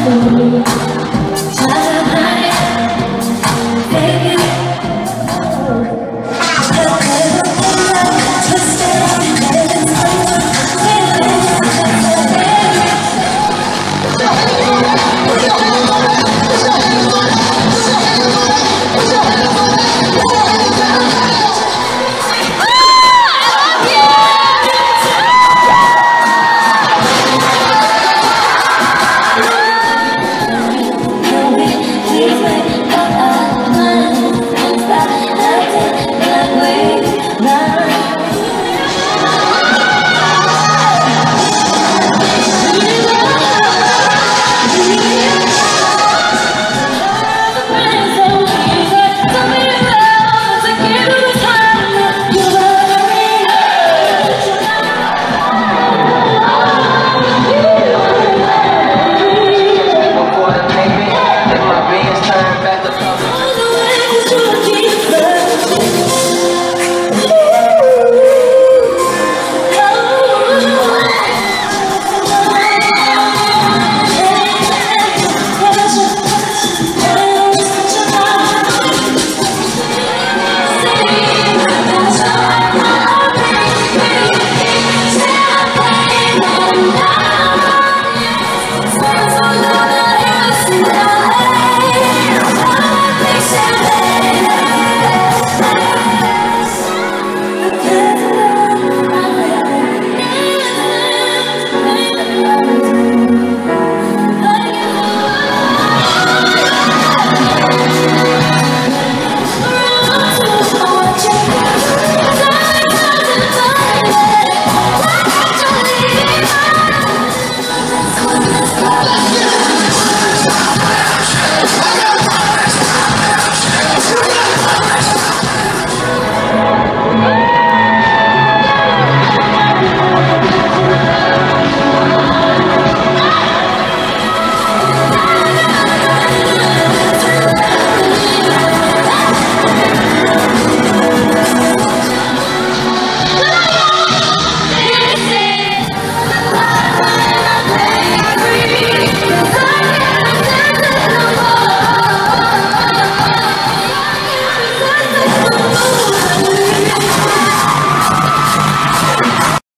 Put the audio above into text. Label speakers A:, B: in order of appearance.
A: You.